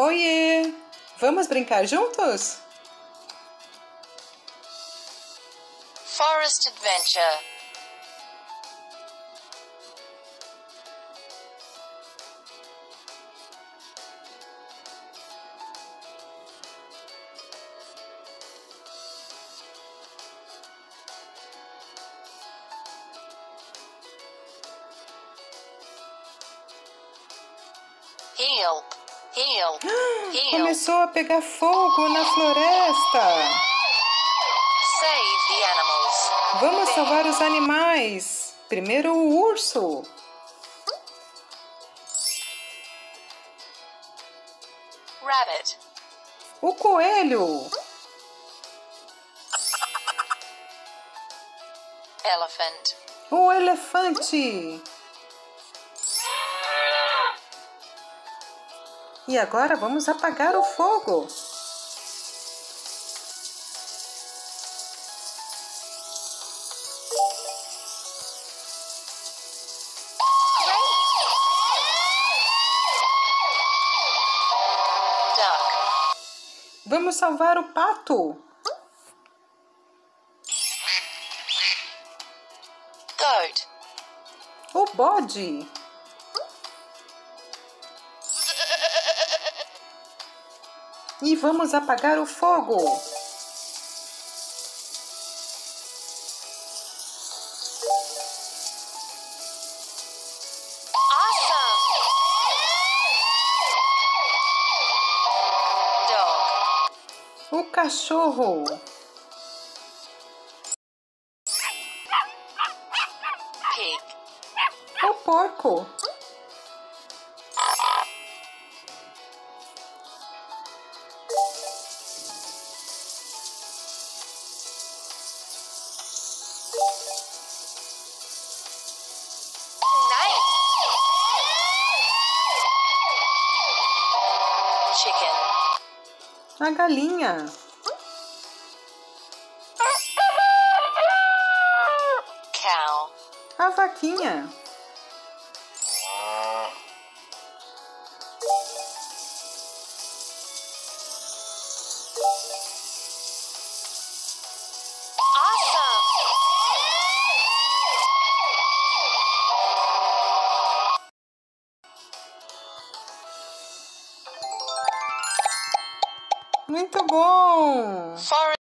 Oiê! Vamos brincar juntos? Forest Adventure. Heal, heal. Começou a pegar fogo na floresta. Save the animals. Vamos salvar os animais. Primeiro o urso. Rabbit, O coelho. elephant, O elefante. E agora vamos apagar o fogo. Vamos salvar o pato. goat, O bode. E vamos apagar o fogo. awesome. O cachorro. pig, O porco. A galinha. cow, A vaquinha. Muito bom! Sorry.